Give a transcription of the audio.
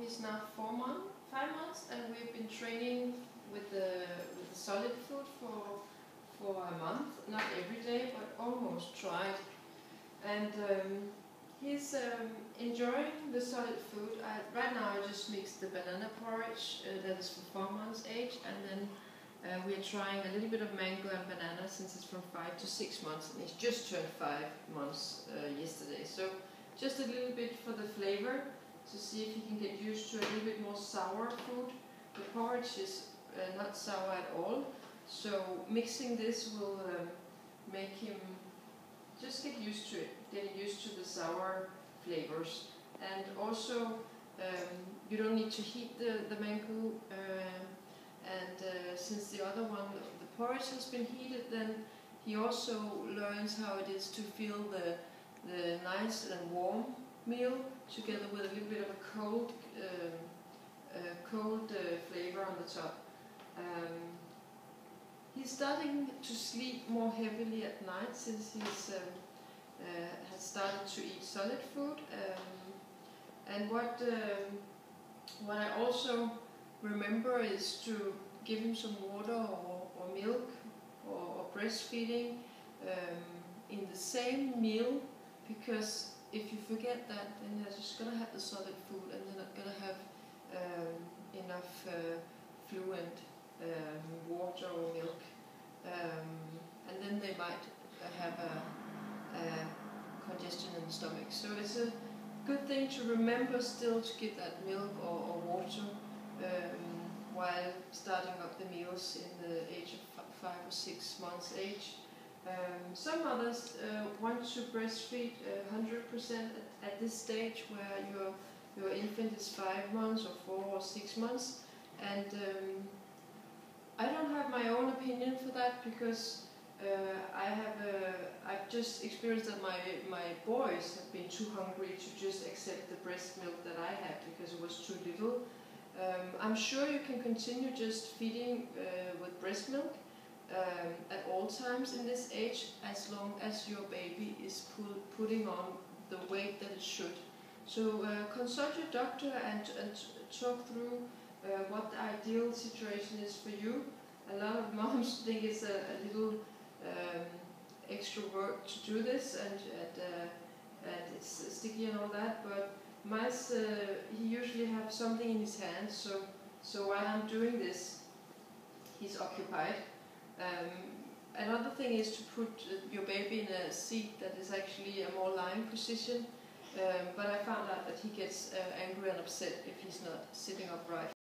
He's now four months, five months, and we've been training with the, with the solid food for for a month, not every day, but almost tried. And um, he's um, enjoying the solid food. I, right now, I just mix the banana porridge uh, that is for four months age, and then uh, we are trying a little bit of mango and banana since it's from five to six months, and he's just turned five months uh, yesterday. So just a little bit for the flavor to see if he can get used to a little bit more sour food. The porridge is uh, not sour at all, so mixing this will um, make him just get used to it, getting used to the sour flavors. And also, um, you don't need to heat the, the mango, uh, and uh, since the other one, the porridge has been heated, then he also learns how it is to feel the, the nice and warm meal together with a little bit of a cold, um, uh, cold uh, flavor on the top. Um, He's starting to sleep more heavily at night since he's um, uh, has started to eat solid food. Um, and what um, what I also remember is to give him some water or, or milk or, or breastfeeding um, in the same meal because if you forget that, then they're just gonna have the solid food and they're not gonna have um, enough uh, fluent um, water or milk. Um, and then they might have a, a, congestion in the stomach. So it's a good thing to remember still to give that milk or, or water um, while starting up the meals in the age of five or six months age. Um, some mothers uh, want to breastfeed 100% at, at, this stage where your, your infant is five months or four or six months. And um, I don't have my own opinion for that because uh, I have uh, I've just experienced that my my boys have been too hungry to just accept the breast milk that I had because it was too little. Um, I'm sure you can continue just feeding uh, with breast milk um, at all times in this age as long as your baby is putting on the weight that it should. So uh, consult your doctor and, and talk through uh, what the ideal situation is for you. A lot of moms think it's a, a little um, extra work to do this and, and, uh, and it's sticky and all that, but mice, uh, he usually have something in his hand, so, so while I'm doing this, he's occupied. Um, another thing is to put uh, your baby in a seat that is actually a more lying position, um, but I found out that he gets uh, angry and upset if he's not sitting upright.